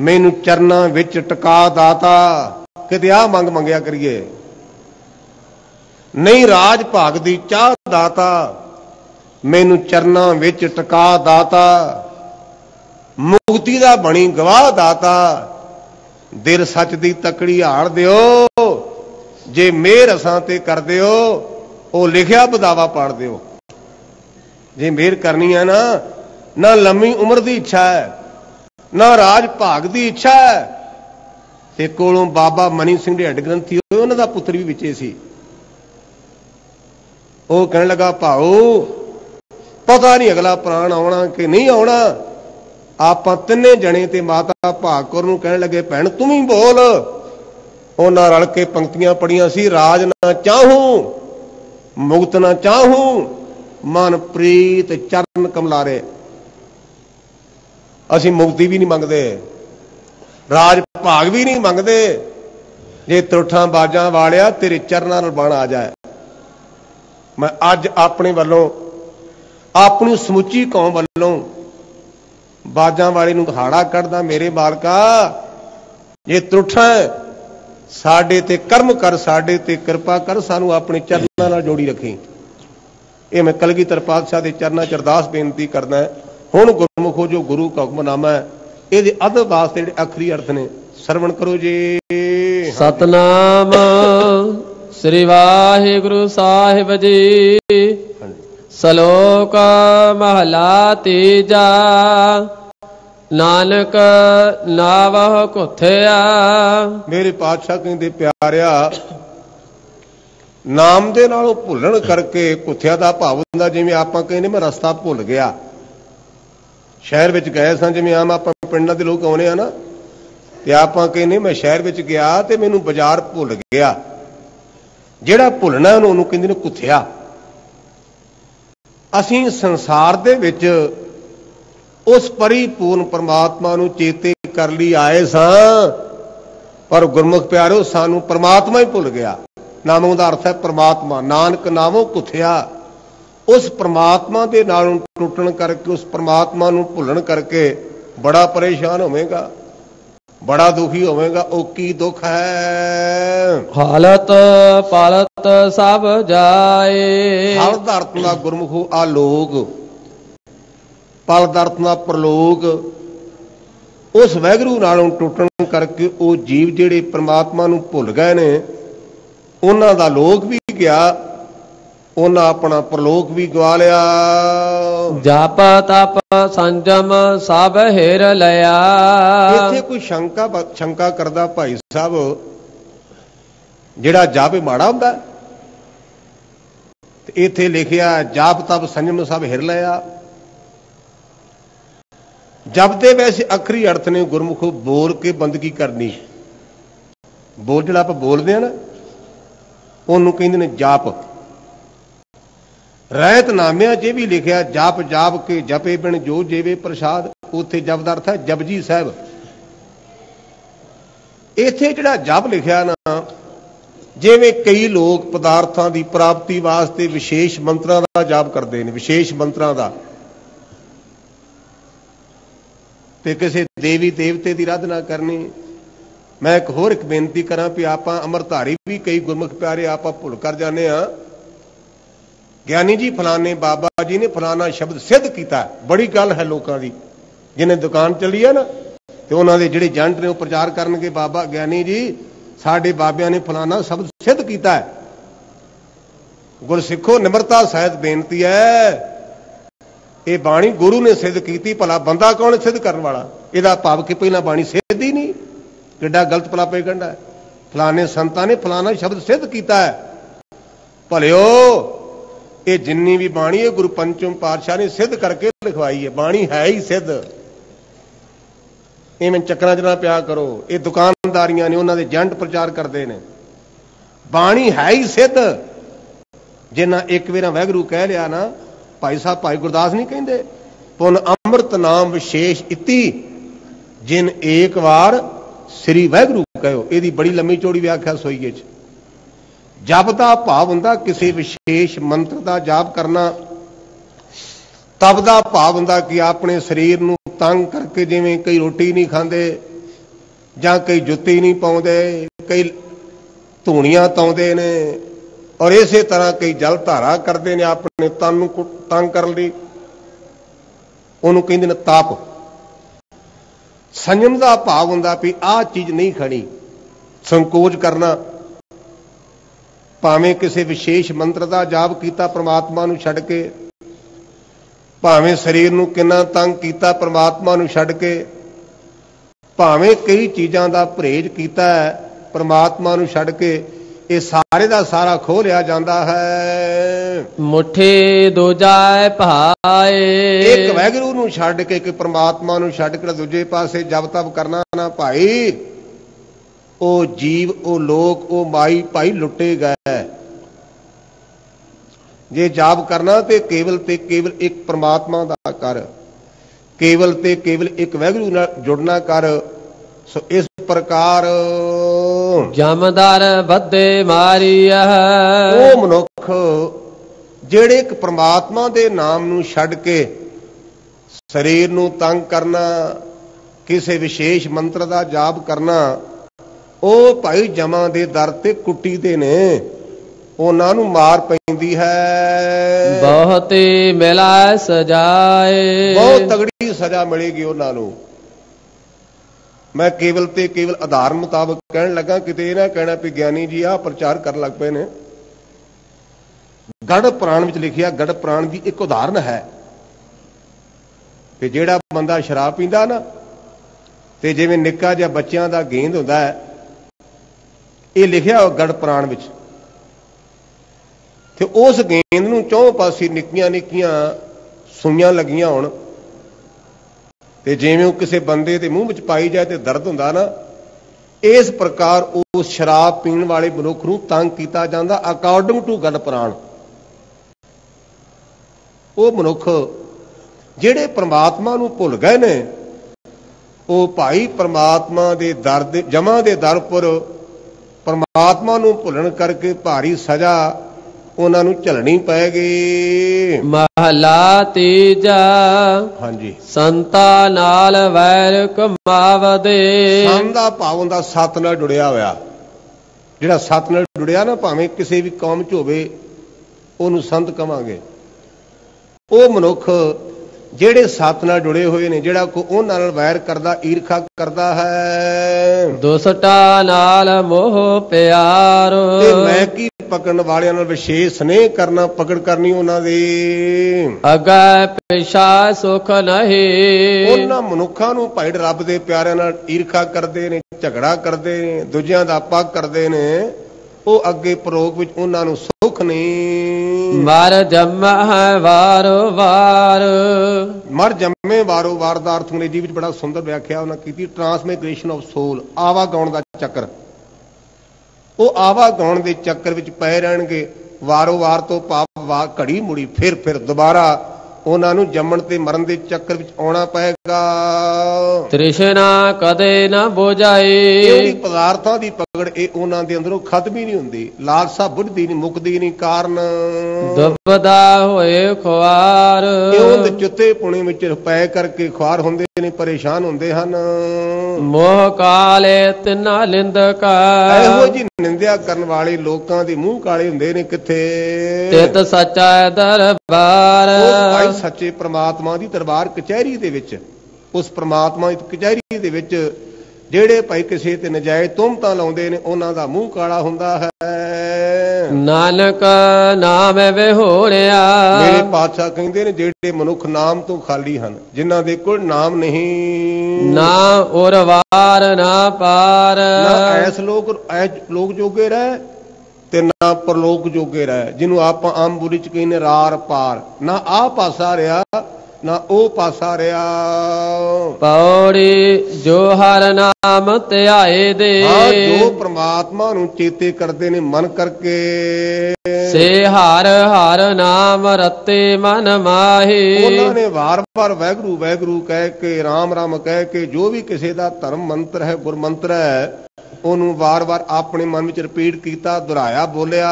ਮੈਨੂੰ ਚਰਨਾਂ ਵਿੱਚ ਟਿਕਾ ਦਾਤਾ। ਕਿਤੇ ਆ ਮੰਗ ਮੰਗਿਆ ਕਰੀਏ। ਨਹੀਂ ਰਾਜ ਭਾਗ ਦੀ ਚਾਹ ਦਾਤਾ ਮੈਨੂੰ ਚਰਨਾਂ ਵਿੱਚ ਟਿਕਾ ਦਾਤਾ। ਮੁਕਤੀ ਦਾ ਬਣੀ ਗਵਾਹ ਦਾਤਾ। ਦਿਲ ਸੱਚ ਦੀ ਤਕੜੀ ਹਾੜ ਦਿਓ। ਜੇ ਮੇਰ ਅਸਾਂ ਤੇ ਕਰ ਦਿਓ, ਉਹ ਲਿਖਿਆ ਬਦਾਵਾ ਪਾੜ ਦਿਓ। ਜੇ ਮਿਹਰ ਕਰਨੀ ਆ ਨਾ ਨਾ ਲੰਮੀ ਉਮਰ ਦੀ ਇੱਛਾ ਹੈ, ਨਾ ਰਾਜ ਭਾਗ ਦੀ ਇੱਛਾ ਹੈ। ਤੇ ਕੋਲੋਂ ਬਾਬਾ ਮਨੀ ਸਿੰਘ ਦੇ ਹੱਡ ਗ੍ਰੰਥੀ ਹੋਏ, ਉਹਨਾਂ ਦਾ ਪੁੱਤਰ ਵੀ ਵਿੱਚੇ ਸੀ। ਉਹ ਕਹਿਣ ਲੱਗਾ, ਭਾਉ ਪਤਾ ਨਹੀਂ ਅਗਲਾ ਪ੍ਰਾਣ ਆਉਣਾ ਕਿ ਨਹੀਂ ਆਉਣਾ। ਆਪਾਂ ਤਿੰਨੇ ਜਣੇ ਤੇ ਮਾਤਾ ਭਾਗਕੌਰ ਨੂੰ ਕਹਿਣ ਲੱਗੇ, ਭੈਣ, ਤੂੰ ਵੀ ਬੋਲ। ਉਹਨਾਂ ਰਲ ਕੇ ਪੰਕਤੀਆਂ ਪੜੀਆਂ ਸੀ, ਰਾਜ ਨਾ ਚਾਹੂੰ, ਮੁਕਤ ਨਾ ਚਾਹੂੰ ਮਨ ਪ੍ਰੀਤ ਚਰਨ ਕਮਲਾਰੇ। ਅਸੀਂ ਮੁਕਤੀ ਵੀ ਨਹੀਂ ਮੰਗਦੇ, ਰਾਜ ਭਾਗ ਵੀ ਨਹੀਂ ਮੰਗਦੇ। ਜੇ ਤੁਰਠਾਂ ਬਾਜਾਂ ਵਾਲਿਆ, ਤੇਰੇ ਚਰਨਾਂ ਨਾਲ ਬਣ ਆ ਜਾਏ। ਮੈਂ ਅੱਜ ਆਪਣੇ ਵੱਲੋਂ ਆਪਣੀ ਸਮੁੱਚੀ ਕੌਮ ਵੱਲੋਂ ਬਾਜਾਂ ਵਾਲੇ ਨੂੰ ਹਾੜਾ ਕੱਢਦਾ ਮੇਰੇ ਮਾਲਕਾ ਜੇ ਤੁਰਠਾਂ ਸਾਡੇ ਤੇ ਕਰਮ ਕਰ ਸਾਡੇ ਤੇ ਕਿਰਪਾ ਕਰ ਸਾਨੂੰ ਆਪਣੇ ਚਰਨਾਂ ਨਾਲ ਜੋੜੀ ਰੱਖੀ। ਇਹ ਮੈਂ ਕਲਗੀਧਰ ਪਾਤਸ਼ਾਹ ਦੇ ਚਰਨਾਂ ਚ ਅਰਦਾਸ ਬੇਨਤੀ ਕਰਦਾ ਹੁਣ ਗੁਰਮੁਖੋ ਜੋ ਗੁਰੂ ਕਾ ਹੁਕਮਨਾਮਾ ਹੈ ਇਹਦੇ ਅਦਬ ਵਾਸਤੇ ਜਿਹੜੇ ਆਖਰੀ ਅਰਥ ਨੇ ਸਰਵਣ ਕਰੋ ਜੀ। ਸਤਨਾਮ ਸ੍ਰੀ ਵਾਹਿਗੁਰੂ ਸਾਹਿਬ ਜੀ। ਸ਼ਲੋਕ ਮਹਲਾ ਤੀਜਾ। ਨਾਨਕ ਨਾਵਹ ਕੁਥਿਆ ਮੇਰੇ ਪਾਤਸ਼ਾਹ ਕਹਿੰਦੇ, ਪਿਆਰਿਆ, ਨਾਮ ਦੇ ਨਾਲੋਂ ਭੁੱਲਣ ਕਰਕੇ ਕੁਥਿਆ ਦਾ ਭਾਵ ਹੁੰਦਾ, ਜਿਵੇਂ ਆਪਾਂ ਕਹਿੰਦੇ ਮੈਂ ਰਸਤਾ ਭੁੱਲ ਗਿਆ। ਸ਼ਹਿਰ ਵਿੱਚ ਗਏ ਸਾਂ, ਜਿਵੇਂ ਆਮ ਆਪਾਂ ਪਿੰਡਾਂ ਦੇ ਲੋਕ ਆਉਨੇ ਆ ਨਾ, ਤੇ ਆਪਾਂ ਕਹਿੰਦੇ ਮੈਂ ਸ਼ਹਿਰ ਵਿੱਚ ਗਿਆ ਤੇ ਮੈਨੂੰ ਬਾਜ਼ਾਰ ਭੁੱਲ ਗਿਆ। ਜਿਹੜਾ ਭੁੱਲਣਾ ਉਹਨੂੰ ਉਹਨੂੰ ਕਹਿੰਦੇ ਨੇ ਕੁਥਿਆ ਅਸੀਂ ਸੰਸਾਰ ਦੇ ਵਿੱਚ ਉਸ ਪਰਿਪੂਰਨ ਪਰਮਾਤਮਾ ਨੂੰ ਚੇਤੇ ਕਰ ਲਈ ਆਏ ਸਾਂ। ਪਰ ਗੁਰਮੁਖ ਪਿਆਰਿਓ ਸਾਨੂੰ ਪਰਮਾਤਮਾ ਹੀ ਭੁੱਲ ਗਿਆ। ਨਾਮੋਂ ਦਾ ਅਰਥ ਹੈ ਪਰਮਾਤਮਾ। ਨਾਨਕ ਨਾਮੋਂ ਕੁਥਿਆ ਉਸ ਪਰਮਾਤਮਾ ਦੇ ਨਾਲੋਂ ਟੁੱਟਣ ਕਰਕੇ, ਉਸ ਪਰਮਾਤਮਾ ਨੂੰ ਭੁੱਲਣ ਕਰਕੇ ਬੜਾ ਪਰੇਸ਼ਾਨ ਹੋਵੇਗਾ। ਬੜਾ ਦੁਖੀ ਹੋਵੇਗਾ ਉਹ ਕੀ ਦੁੱਖ ਹੈ? ਹਾਲਤ ਪਾਲਤ ਸਭ ਜਾਏ। ਹਰ ਧਰਤ ਦਾ ਗੁਰਮੁਖੋ ਆਲੋਕ ਪਲ ਦਰਤ ਦਾ ਪ੍ਰਲੋਕ ਉਸ ਵੈਗਰੂ ਨਾਲੋਂ ਟੁੱਟਣ ਕਰਕੇ ਉਹ ਜੀਵ ਜਿਹੜੇ ਪ੍ਰਮਾਤਮਾ ਨੂੰ ਭੁੱਲ ਗਏ ਨੇ ਉਹਨਾਂ ਦਾ ਲੋਕ ਵੀ ਗਿਆ ਉਹਨਾਂ ਆਪਣਾ ਪ੍ਰਲੋਕ ਵੀ ਗਵਾ ਲਿਆ। ਜਪ ਤਪ ਸੰਜਮ ਸਭ ਹਿਰ ਲਿਆ। ਇੱਥੇ ਕੋਈ ਸ਼ੰਕਾ ਸ਼ੰਕਾ ਕਰਦਾ ਭਾਈ ਸਾਹਿਬ ਜਿਹੜਾ ਜਾਪੇ ਮਾੜਾ ਹੁੰਦਾ? ਤੇ ਇੱਥੇ ਲਿਖਿਆ ਜਾਪ ਤਪ ਸੰਜਮ ਸਭ ਹਿਰ ਲਿਆ। ਜਪ ਦੇ ਵੈਸੇ ਅਖਰੀ ਅਰਥ ਨੇ ਗੁਰਮੁਖੋ ਬੋਲ ਕੇ ਬੰਦਗੀ ਕਰਨੀ? ਬੋਲ ਜਿਹੜਾ ਆਪਾਂ ਬੋਲਦੇ ਆ ਨਾ ਉਹਨੂੰ ਕਹਿੰਦੇ ਨੇ ਜਾਪ। ਰਹਿਤ ਨਾਮਿਆਂ 'ਚ ਵੀ ਲਿਖਿਆ, ਜਪ ਜਾਪ ਕੇ ਜਪੇ ਬਿਨ ਜੋ ਜੀਵੇ ਪ੍ਰਸਾਦ। ਉੱਥੇ ਜਪ ਦਾ ਅਰਥ ਹੈ ਜਪਜੀ ਸਾਹਿਬ। ਇੱਥੇ ਜਿਹੜਾ ਜਪ ਲਿਖਿਆ ਨਾ, ਜਿਵੇਂ ਕਈ ਲੋਕ ਪਦਾਰਥਾਂ ਦੀ ਪ੍ਰਾਪਤੀ ਵਾਸਤੇ ਵਿਸ਼ੇਸ਼ ਮੰਤਰਾਂ ਦਾ ਜਾਪ ਕਰਦੇ ਨੇ, ਵਿਸ਼ੇਸ਼ ਮੰਤਰਾਂ ਦਾ। ਤੇ ਕਿਸੇ ਦੇਵੀ ਦੇਵਤੇ ਦੀ ਆਰਾਧਨਾ ਕਰਨੀ। ਮੈਂ ਇੱਕ ਹੋਰ ਇੱਕ ਬੇਨਤੀ ਕਰਾਂ ਵੀ ਆਪਾਂ ਅਮਰਧਾਰੀ ਵੀ ਕਈ ਗੁਰਮੁਖ ਪਿਆਰੇ ਆਪਾਂ ਭੁੱਲ ਕਰ ਜਾਂਦੇ ਆ ਗਿਆਨੀ ਜੀ, ਫਲਾਣੇ ਬਾਬਾ ਜੀ ਨੇ ਫਲਾਣਾ ਸ਼ਬਦ ਸਿੱਧ ਕੀਤਾ। ਬੜੀ ਗੱਲ ਹੈ ਲੋਕਾਂ ਦੀ। ਜਿਹਨੇ ਦੁਕਾਨ ਚੱਲੀ ਹੈ ਨਾ, ਤੇ ਉਹਨਾਂ ਦੇ ਜਿਹੜੇ ਜੰਟ ਨੇ ਉਹ ਪ੍ਰਚਾਰ ਕਰਨਗੇ, ਬਾਬਾ, ਗਿਆਨੀ ਜੀ, ਸਾਡੇ ਬਾਬਿਆਂ ਨੇ ਫਲਾਣਾ ਸ਼ਬਦ ਸਿੱਧ ਕੀਤਾ ਹੈ। ਗੁਰਸਿੱਖੋ, ਨਿਮਰਤਾ ਸਹਿਤ ਬੇਨਤੀ ਹੈ। ਇਹ ਬਾਣੀ ਗੁਰੂ ਨੇ ਸਿੱਧ ਕੀਤੀ, ਭਲਾ ਬੰਦਾ ਕੌਣ ਸਿੱਧ ਕਰਨ ਵਾਲਾ? ਇਹਦਾ ਭਾਵ ਕਿ ਪਹਿਲਾਂ ਬਾਣੀ ਸਿੱਧ ਹੀ ਨਹੀਂ। ਕਿੱਡਾ ਗਲਤ ਭਲਾ ਗੰਡਾ ਹੈ। ਫਲਾਣੇ ਸੰਤਾਂ ਨੇ ਫਲਾਣਾ ਸ਼ਬਦ ਸਿੱਧ ਕੀਤਾ ਹੈ। ਭਲਿਓ ਇਹ ਜਿੰਨੀ ਵੀ ਬਾਣੀ ਹੈ ਗੁਰੂ ਪੰਚਮ ਪਾਤਸ਼ਾਹ ਨੇ ਸਿੱਧ ਕਰਕੇ ਲਿਖਵਾਈ ਹੈ। ਬਾਣੀ ਹੈ ਹੀ ਸਿੱਧ। ਐਵੇਂ ਚੱਕਰਾਂ 'ਚ ਨਾ ਪਿਆ ਕਰੋ। ਇਹ ਦੁਕਾਨਦਾਰੀਆਂ ਨੇ ਉਹਨਾਂ ਦੇ ਏਜੰਟ ਪ੍ਰਚਾਰ ਕਰਦੇ ਨੇ। ਬਾਣੀ ਹੈ ਹੀ ਸਿੱਧ। ਜਿਨ੍ਹਾਂ ਇੱਕ ਵਾਰ ਵੈਗਰੂ ਕਹਿ ਲਿਆ ਨਾ, ਭਾਈ ਸਾਹਿਬ, ਭਾਈ ਗੁਰਦਾਸ ਨਹੀਂ ਕਹਿੰਦੇ, ਪੁਨ ਅੰਮ੍ਰਿਤ ਨਾਮ ਵਿਸ਼ੇਸ਼ ਇਤੀ, ਜਿਨ ਏਕ ਵਾਰ ਸ੍ਰੀ ਵੈਗਰੂ ਕਹਿਓ। ਇਹਦੀ ਬੜੀ ਲੰਮੀ ਚੌੜੀ ਵਿਆਖਿਆ ਸੋਈਏ ਚ। ਜਪ ਦਾ ਭਾਵ ਹੁੰਦਾ, ਕਿਸੇ ਵਿਸ਼ੇਸ਼ ਮੰਤਰ ਦਾ ਜਾਪ ਕਰਨਾ। ਤਪ ਦਾ ਭਾਵ ਹੁੰਦਾ ਕਿ ਆਪਣੇ ਸਰੀਰ ਨੂੰ ਤੰਗ ਕਰਕੇ ਜਿਵੇਂ ਕਈ ਰੋਟੀ ਨਹੀਂ ਖਾਂਦੇ, ਜਾਂ ਕਈ ਜੁੱਤੀ ਨਹੀਂ ਪਾਉਂਦੇ, ਕਈ ਧੂਣੀਆਂ ਤਾਉਂਦੇ ਨੇ, ਔਰ ਇਸੇ ਤਰ੍ਹਾਂ ਕਈ ਜਲ ਧਾਰਾ ਕਰਦੇ ਨੇ ਆਪਣੇ ਤਨ ਨੂੰ ਤੰਗ ਕਰਨ ਲਈ। ਉਹਨੂੰ ਕਹਿੰਦੇ ਨੇ ਤਾਪ। ਸੰਯਮ ਦਾ ਭਾਵ ਹੁੰਦਾ ਵੀ ਆਹ ਚੀਜ਼ ਨਹੀਂ ਖਣੀ, ਸੰਕੋਚ ਕਰਨਾ। ਭਾਵੇਂ ਕਿਸੇ ਵਿਸ਼ੇਸ਼ ਮੰਤਰ ਦਾ ਜਾਪ ਕੀਤਾ ਪ੍ਰਮਾਤਮਾ ਨੂੰ ਛੱਡ ਕੇ ਭਾਵੇਂ ਸਰੀਰ ਨੂੰ ਕਿੰਨਾ ਤੰਗ ਕੀਤਾ ਪ੍ਰਮਾਤਮਾ ਨੂੰ ਛੱਡ ਕੇ ਭਾਵੇਂ ਕਈ ਚੀਜ਼ਾਂ ਦਾ ਪਰਹੇਜ ਕੀਤਾ ਹੈ ਪ੍ਰਮਾਤਮਾ ਨੂੰ ਛੱਡ ਕੇ ਇਹ ਸਾਰੇ ਦਾ ਸਾਰਾ ਖੋਹ ਲਿਆ ਜਾਂਦਾ ਹੈ। ਮੁਠੀ ਦੂਜਾ ਭਾਏ। ਇੱਕ ਵੈਗਰੂ ਨੂੰ ਛੱਡ ਕੇ ਇੱਕ ਪ੍ਰਮਾਤਮਾ ਨੂੰ ਛੱਡ ਕੇ ਦੂਜੇ ਪਾਸੇ ਜਪ ਤਪ ਕਰਨਾ ਨਾ ਭਾਈ। ਉਹ ਜੀਵ ਉਹ ਲੋਕ ਉਹ ਮਾਈ ਭਾਈ ਲੁੱਟੇ ਗਏ। ਜੇ ਜਾਪ ਕਰਨਾ ਤੇ ਕੇਵਲ ਤੇ ਕੇਵਲ ਇੱਕ ਪ੍ਰਮਾਤਮਾ ਦਾ ਕਰ ਕੇਵਲ ਤੇ ਕੇਵਲ ਇੱਕ ਵੈਗਰੂ ਨਾਲ ਜੁੜਨਾ ਕਰ ਸੋ ਇਸ ਪ੍ਰਕਾਰ ਜਮਦਾਰ ਬੱਦੇ ਮਾਰੀਆ ਉਹ ਮਨੁੱਖ ਜਿਹੜੇ ਇੱਕ ਪ੍ਰਮਾਤਮਾ ਦੇ ਨਾਮ ਨੂੰ ਛੱਡ ਕੇ ਸਰੀਰ ਨੂੰ ਤੰਗ ਕਰਨਾ ਕਿਸੇ ਵਿਸ਼ੇਸ਼ ਮੰਤਰ ਦਾ ਜਾਪ ਕਰਨਾ ਉਹ ਭਾਈ ਜਮਾ ਦੇ ਦਰ ਤੇ ਕੁੱਟੀ ਦੇ ਨੇ। ਉਹਨਾਂ ਨੂੰ ਮਾਰ ਪੈਂਦੀ ਹੈ। ਬਹੁਤੀ ਮਿਲਾ ਸਜਾਏ। ਬਹੁਤ ਤਗੜੀ ਸਜ਼ਾ ਮਿਲੇਗੀ ਉਹਨਾਂ ਨੂੰ। ਮੈਂ ਕੇਵਲ ਤੇ ਕੇਵਲ ਆਧਾਰ ਮੁਤਾਬਕ ਕਹਿਣ ਲੱਗਾ ਕਿਤੇ ਇਹ ਨਾ ਕਹਿਣਾ ਵੀ ਗਿਆਨੀ ਜੀ ਆ ਪ੍ਰਚਾਰ ਕਰਨ ਲੱਗ ਪਏ ਨੇ। ਗੜ ਪ੍ਰਾਣ ਵਿੱਚ ਲਿਖਿਆ ਗੜ ਪ੍ਰਾਣ ਦੀ ਇੱਕ ਉਦਾਹਰਨ ਹੈ। ਕਿ ਜਿਹੜਾ ਬੰਦਾ ਸ਼ਰਾਬ ਪੀਂਦਾ ਨਾ ਤੇ ਜਿਵੇਂ ਨਿੱਕਾ ਜਿਹਾ ਬੱਚਿਆਂ ਦਾ ਗੇਂਦ ਹੁੰਦਾ ਹੈ ਇਹ ਲਿਖਿਆ ਹੋ ਗੜ ਪ੍ਰਾਣ ਵਿੱਚ। ਤੇ ਉਸ ਗੇਂਦ ਨੂੰ ਚੌਂ ਪਾਸੇ ਨਿੱਕੀਆਂ ਨਿੱਕੀਆਂ ਸੂਈਆਂ ਲੱਗੀਆਂ ਹੋਣ। ਤੇ ਜਿਵੇਂ ਉਹ ਕਿਸੇ ਬੰਦੇ ਦੇ ਮੂੰਹ ਵਿੱਚ ਪਾਈ ਜਾਏ ਤੇ ਦਰਦ ਹੁੰਦਾ ਨਾ, ਇਸ ਪ੍ਰਕਾਰ ਉਸ ਸ਼ਰਾਬ ਪੀਣ ਵਾਲੇ ਮਨੁੱਖ ਨੂੰ ਤੰਗ ਕੀਤਾ ਜਾਂਦਾ ਅਕੋਰਡਿੰਗ ਟੂ ਗੜ ਪ੍ਰਾਣ। ਉਹ ਮਨੁੱਖ ਜਿਹੜੇ ਪ੍ਰਮਾਤਮਾ ਨੂੰ ਭੁੱਲ ਗਏ ਨੇ, ਉਹ ਭਾਈ ਪ੍ਰਮਾਤਮਾ ਦੇ ਦਰ ਦੇ ਜਮਾ ਦੇ ਦਰ ਪਰ ਪ੍ਰਮਾਤਮਾ ਨੂੰ ਭੁੱਲਣ ਕਰਕੇ ਭਾਰੀ ਸਜ਼ਾ ਉਹਨਾਂ ਨੂੰ ਝੱਲਣੀ ਪੈਗੀ ਮਹਲਾ ਤੀਜਾ। ਹਾਂਜੀ। ਸੰਤਾ ਨਾਲ ਵੈਰ ਕਮਾਵਦੇ। ਸੰਤ ਦਾ ਭਾਵ ਹੁੰਦਾ ਸਤ ਨਾਲ ਜੁੜਿਆ ਹੋਇਆ। ਜਿਹੜਾ ਸਤ ਨਾਲ ਜੁੜਿਆ ਨਾ ਭਾਵੇਂ ਕਿਸੇ ਵੀ ਕੌਮ 'ਚ ਹੋਵੇ ਉਹਨੂੰ ਸੰਤ ਕਵਾਂਗੇ। ਉਹ ਮਨੁੱਖ ਜਿਹੜੇ ਸਤ ਨਾਲ ਜੁੜੇ ਹੋਏ ਨੇ ਜਿਹੜਾ ਕੋ ਉਹਨਾਂ ਨਾਲ ਵੈਰ ਕਰਦਾ ਈਰਖਾ ਕਰਦਾ ਹੈ। ਦੁਸਟਾ ਨਾਲ ਮੋਹ ਪਿਆਰ। ਤੇ ਮੈਂ ਕੀ ਪਕੜਨ ਵਾਲਿਆਂ ਨਾਲ ਵਿਸ਼ੇਸ਼ ਸਨੇਹ ਕਰਨਾ ਪਕੜ ਕਰਨੀ ਉਹਨਾਂ ਦੀ? ਅਗੈ ਪਿਛਾ ਸੁਖ ਨਹੀਂ। ਉਹਨਾਂ ਮਨੁੱਖਾਂ ਨੂੰ ਭਾਈ ਰੱਬ ਦੇ ਪਿਆਰਿਆਂ ਨਾਲ ਈਰਖਾ ਕਰਦੇ ਨੇ ਝਗੜਾ ਕਰਦੇ ਨੇ ਦੂਜਿਆਂ ਦਾ ਪੱਗ ਕਰਦੇ ਨੇ। ਉਹ ਅੱਗੇ ਪ੍ਰੋਗ ਵਿੱਚ ਉਹਨਾਂ ਨੂੰ ਸੁੱਖ ਨਹੀਂ। ਮਰ ਜਮਾ ਵਾਰੋ ਵਾਰ। ਮਰ ਜੰਮੇ ਵਾਰੋ ਵਾਰ ਦਾ ਅਰਥ ਅੰਗਰੇਜ਼ੀ ਵਿੱਚ ਬੜਾ ਸੁੰਦਰ ਵਿਆਖਿਆ ਉਹਨਾਂ ਕੀਤੀ ਟਰਾਂਸਮੀਗ੍ਰੇਸ਼ਨ ਆਫ ਸੋਲ ਆਵਾ ਗਾਉਣ ਦਾ ਚੱਕਰ। ਉਹ ਆਵਾ ਗਾਉਣ ਦੇ ਚੱਕਰ ਵਿੱਚ ਪਏ ਰਹਿਣਗੇ ਵਾਰੋ ਵਾਰ ਤੋਂ ਪਾਪ ਵਾ ਘੜੀ ਮੁੜੀ ਫਿਰ ਫਿਰ ਦੁਬਾਰਾ ਉਹਨਾਂ ਨੂੰ ਜੰਮਣ ਤੇ ਮਰਨ ਦੇ ਚੱਕਰ ਵਿੱਚ ਆਉਣਾ ਪਏਗਾ। ਤ੍ਰਿਸ਼ਨਾ ਕਦੇ ਨਾ ਇਹ ਬੁਝਾਈ ਪਦਾਰਥਾਂ ਦੀ ਪਕੜ ਇਹ ਉਹਨਾਂ ਦੇ ਅੰਦਰੋਂ ਖਤਮ ਹੀ ਨਹੀਂ ਹੁੰਦੀ ਲਾਲਸਾ ਬੁੱਧੀ ਨਹੀਂ ਮੁਕਦੀ ਨਹੀਂ ਕਾਰਨ ਦੁਬਦਾ ਹੋਏ ਖੁਆਰ। ਇਹ ਉਹਦੇ ਚੁੱਤੇ ਪੁਣੇ ਵਿੱਚ ਪੈ ਕਰਕੇ ਖੁਆਰ ਹੁੰਦੇ ਨੇ ਪਰੇਸ਼ਾਨ ਹੁੰਦੇ ਹਨ। ਮੋਹ ਕਾਲੇ ਤਿਨਾ ਲਿੰਦਕਾ ਇਹੋ ਜੀ ਨਿੰਦਿਆ ਕਰਨ ਵਾਲੇ ਲੋਕਾਂ ਦੇ ਮੂੰਹ ਕਾਲੇ ਹੁੰਦੇ ਨੇ ਕਿੱਥੇ? ਤਿਤ ਸੱਚਾ ਦਰਬਾਰ। ਉਹ ਭਾਈ ਸੱਚੇ ਪ੍ਰਮਾਤਮਾ ਦੀ ਦਰਬਾਰ ਕਚਹਿਰੀ ਦੇ ਵਿੱਚ ਉਸ ਪ੍ਰਮਾਤਮਾ ਦੀ ਕਚਹਿਰੀ ਦੇ ਵਿੱਚ ਜਿਹੜੇ ਭਾਈ ਕਿਸੇ ਤੇ ਨਜਾਇਜ਼ ਤੁਮਤਾਂ ਲਾਉਂਦੇ ਨੇ ਉਹਨਾਂ ਦਾ ਮੂੰਹ ਕਾਲਾ ਹੁੰਦਾ ਹੈ। ਨਾਨਕ ਨਾਮ ਵਿਹੋੜਿਆ ਮੇਰੇ ਪਾਤਸ਼ਾਹ ਕਹਿੰਦੇ ਨੇ ਜਿਹੜੇ ਮਨੁੱਖ ਨਾਮ ਤੋਂ ਖਾਲੀ ਹਨ ਜਿਨ੍ਹਾਂ ਦੇ ਕੋਲ ਨਾਮ ਨਹੀਂ। ਨਾ ਉਰਵਾਰ ਨਾ ਪਾਰ। ਨਾ ਐਸ ਲੋਕ ਐ ਲੋਕ ਜੋਗੇ ਰਹਿ ਤੇ ਨਾ ਪਰਲੋਕ ਜੋਗੇ ਰਹਿ ਜਿਹਨੂੰ ਆਪਾਂ ਆਮ ਬੋਲੀ ਚ ਕਹਿੰਦੇ ਰਾਰ ਪਾਰ। ਨਾ ਆ ਪਾਸਾ ਰਿਆ ਨਾ ਉਹ ਪਾਸਾ ਰਿਆ। ਪੌੜੀ ਜੋ ਹਰ ਨਾਮ ਧਿਆਏ ਦੇ। ਹਾਂ ਜੋ ਪ੍ਰਮਾਤਮਾ ਨੂੰ ਚੇਤੇ ਕਰਦੇ ਨੇ ਮਨ ਕਰਕੇ। ਸੇ ਹਰ ਹਰ ਨਾਮ ਰਤੇ ਮਨ ਮਾਹੀ। ਉਹਨਾਂ ਨੇ ਵਾਰ-ਵਾਰ ਵੈਗਰੂ ਵੈਗਰੂ ਕਹਿ ਕੇ ਰਾਮ ਰਾਮ ਕਹਿ ਕੇ ਜੋ ਵੀ ਕਿਸੇ ਦਾ ਧਰਮ ਮੰਤਰ ਹੈ ਗੁਰ ਮੰਤਰ ਹੈ ਉਹਨੂੰ ਵਾਰ-ਵਾਰ ਆਪਣੇ ਮਨ ਵਿੱਚ ਰਿਪੀਟ ਕੀਤਾ ਦੁਹਰਾਇਆ ਬੋਲਿਆ।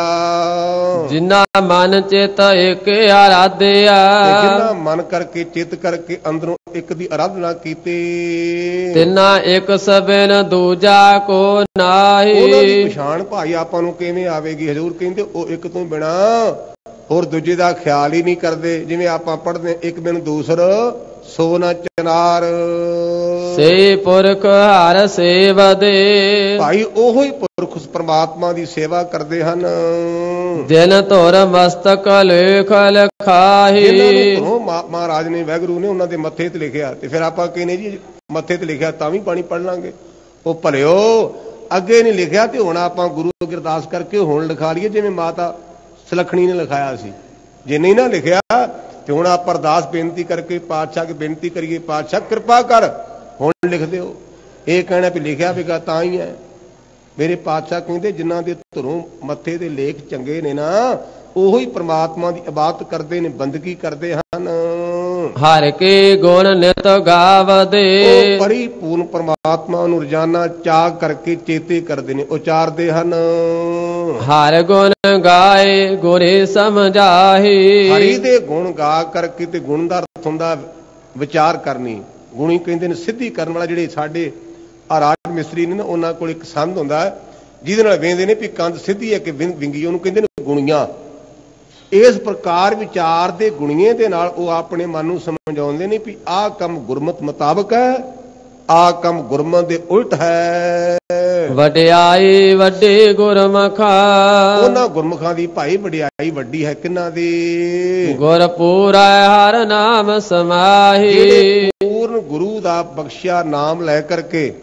ਜਿਨਾ ਮਨ ਚਿਤ ਇੱਕ ਤੇ ਆਰਾਧਿਆ ਜਿੰਨਾ ਮਨ ਕਰਕੇ ਚਿੱਤ ਕਰਕੇ ਅੰਦਰੋਂ ਇੱਕ ਦੀ ਆਰਾਧਨਾ ਕੀਤੀ। ਤਿਨਾ ਇੱਕ ਸਬਨ ਦੂਜਾ ਕੋ ਉਹਨਾਂ ਦੀ ਨਾਹੀ ਪਛਾਣ ਭਾਈ ਆਪਾਂ ਨੂੰ ਕਿਵੇਂ ਆਵੇਗੀ? ਹਜ਼ੂਰ ਕਹਿੰਦੇ ਉਹ ਇੱਕ ਤੋਂ ਬਿਨਾ ਹੋਰ ਦੂਜੇ ਦਾ ਖਿਆਲ ਹੀ ਨਹੀਂ ਕਰਦੇ। ਜਿਵੇਂ ਆਪਾਂ ਪੜ੍ਹਦੇ ਇੱਕ ਬਿਨ ਦੂਸਰ। ਸੋ ਨ ਚਨਾਰ। ਸੇ ਪੁਰਖ ਹਰ ਸੇਵਦੇ ਭਾਈ ਉਹੋ ਹੀ ਪੁਰਖ ਉਸ ਪ੍ਰਮਾਤਮਾ ਦੀ ਸੇਵਾ ਕਰਦੇ ਹਨ। ਦਿਨ ਧੁਰ ਮਸਤਕ ਲੇਖ ਲਖਾਹੀ। ਮਾ- ਮਹਾਰਾਜ ਨੇ ਵੈਗਰੂ ਨੇ ਉਹਨਾਂ ਦੇ ਮੱਥੇ ਤੇ ਲਿਖਿਆ। ਤੇ ਫਿਰ ਆਪਾਂ ਕਹਿੰਦੇ ਜੀ ਮੱਥੇ ਤੇ ਲਿਖਿਆ ਤਾਂ ਵੀ ਪਾਣੀ ਪੜ ਲਾਂਗੇ। ਉਹ ਭਲਿਓ ਅੱਗੇ ਨਹੀਂ ਲਿਖਿਆ ਤੇ ਹੁਣ ਆਪਾਂ ਗੁਰੂ ਅਰਦਾਸ ਕਰਕੇ ਹੁਣ ਲਿਖਾ ਲਈਏ ਜਿਵੇਂ ਮਾਤਾ ਸੁਲੱਖਣੀ ਨੇ ਲਿਖਾਇਆ ਸੀ। ਜੇ ਨਹੀਂ ਨਾ ਲਿਖਿਆ ਤੇ ਹੁਣ ਆਪ ਅਰਦਾਸ ਬੇਨਤੀ ਕਰਕੇ ਪਾਤਸ਼ਾਹ ਕੇ ਬੇਨਤੀ ਕਰੀਏ, ਪਾਤਸ਼ਾਹ ਕਿਰਪਾ ਕਰ, ਹੁਣ ਲਿਖ ਦਿਓ। ਇਹ ਕਹਿਣਾ ਵੀ ਲਿਖਿਆ ਵੀਗਾ ਤਾਂ ਹੀ ਹੈ। ਮੇਰੇ ਪਾਤਸ਼ਾਹ ਕਹਿੰਦੇ, ਜਿਨ੍ਹਾਂ ਦੇ ਧਰੋਂ ਮੱਥੇ ਦੇ ਲੇਖ ਚੰਗੇ ਨੇ ਨਾ, ਉਹੋ ਹੀ ਪ੍ਰਮਾਤਮਾ ਦੀ ਇਬਾਦਤ ਕਰਦੇ ਨੇ, ਬੰਦਗੀ ਕਰਦੇ ਹਨ। ਹਰ ਕੇ ਗੁਣ ਨਿਤ ਗਾਵਦੇ। ਉਹ ਪਰਿਪੂਰਨ ਪ੍ਰਮਾਤਮਾ ਨੂੰ ਰੋਜ਼ਾਨਾ ਚਾਹ ਕਰਕੇ ਚੇਤੇ ਕਰਦੇ ਨੇ ਉਚਾਰਦੇ ਹਨ। ਹਰ ਗੁਣ ਗਾਏ ਗੁਰੇ ਸਮਝਾਹੀ। ਹਰੀ ਦੇ ਗੁਣ ਗਾ ਕਰਕੇ ਤੇ ਗੁਣ ਦਾ ਅਰਥ ਹੁੰਦਾ ਵਿਚਾਰ ਕਰਨੀ। ਗੁਣੀ ਕਹਿੰਦੇ ਨੇ ਸਿੱਧੀ ਕਰਨ ਵਾਲਾ ਜਿਹੜੇ ਸਾਡੇ ਆ ਰਾਜ ਮਿਸਤਰੀ ਨੇ ਨਾ ਉਹਨਾਂ ਕੋਲ ਇੱਕ ਸੰਦ ਹੁੰਦਾ ਜਿਹਦੇ ਨਾਲ ਵੇਂਦੇ ਨੇ ਵੀ ਕੰਧ ਸਿੱਧੀ ਹੈ ਕਿ ਵਿੰਗੀ ਉਹਨੂੰ ਕਹਿੰਦੇ ਨੇ ਗੁਣੀਆਂ। ਇਸ ਪ੍ਰਕਾਰ ਵਿਚਾਰ ਦੇ ਗੁਣੀਏ ਦੇ ਨਾਲ ਉਹ ਆਪਣੇ ਮਨ ਨੂੰ ਸਮਝਾਉਂਦੇ ਨੇ ਵੀ ਆਹ ਕੰਮ ਗੁਰਮਤ ਮੁਤਾਬਕ ਹੈ ਆ ਕੰਮ ਗੁਰਮਨ ਦੇ ਉਲਟ ਹੈ। ਵਡਿਆਈ ਵੱਡੀ ਗੁਰਮਖਾ। ਉਹਨਾਂ ਗੁਰਮੁਖਾਂ ਦੀ ਭਾਈ ਵਡਿਆਈ ਵੱਡੀ ਹੈ ਕਿੰਨਾ ਦੀ? ਗੁਰ ਪੂਰਾ ਹਰ ਨਾਮ ਸਮਾਹੀ। ਜਿਹੜੇ ਪੂਰਨ ਗੁਰੂ ਦਾ ਬਖਸ਼ਿਆ ਨਾਮ ਲੈ ਕਰਕੇ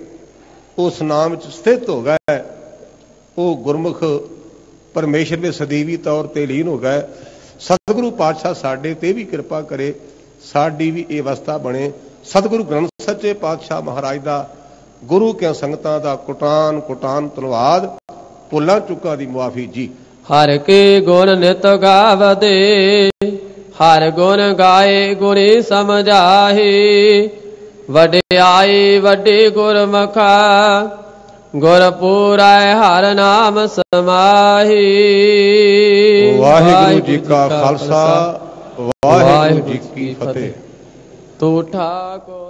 ਉਸ ਨਾਮ ਚ ਸਥਿਤ ਹੋ ਗਏ ਉਹ ਗੁਰਮੁਖ ਪਰਮੇਸ਼ਰ ਦੇ ਸਦੀਵੀ ਤੌਰ ਤੇ ਲੀਨ ਹੋ ਗਏ। ਸਤਿਗੁਰੂ ਪਾਤਸ਼ਾਹ ਸਾਡੇ ਤੇ ਵੀ ਕਿਰਪਾ ਕਰੇ, ਸਾਡੀ ਵੀ ਇਹ ਅਵਸਥਾ ਬਣੇ। ਸਤਿਗੁਰੂ ਗ੍ਰੰਥ ਸੱਚੇ ਪਾਤਸ਼ਾਹ ਮਹਾਰਾਜ ਦਾ ਗੁਰੂ ਕੇ ਸੰਗਤਾਂ ਦਾ ਕੁਟਾਨ ਕੁਟਾਨ ਧੰਨਵਾਦ। ਭੁੱਲਾਂ ਚੁੱਕਾ ਦੀ ਮੁਆਫੀ ਜੀ। ਹਰ ਕੇ ਗੁਣ ਨਿਤ ਗਾਵਦੇ, ਹਰ ਗੁਣ ਗਾਏ ਗੁਣੀ ਸਮਝਾਹੀ। ਵਡਿਆਈ ਵੱਡੀ ਗੁਰਮਖਾ ਗੁਰ ਪੂਰਾ ਹਰ ਨਾਮ ਸਮਾਹੀ। ਵਾਹਿਗੁਰੂ ਜੀ ਕਾ ਖਾਲਸਾ ਵਾਹਿਗੁਰੂ ਜੀ ਕੀ ਫਤਿਹ। ਤੂੰ ਠਾਕੁਰ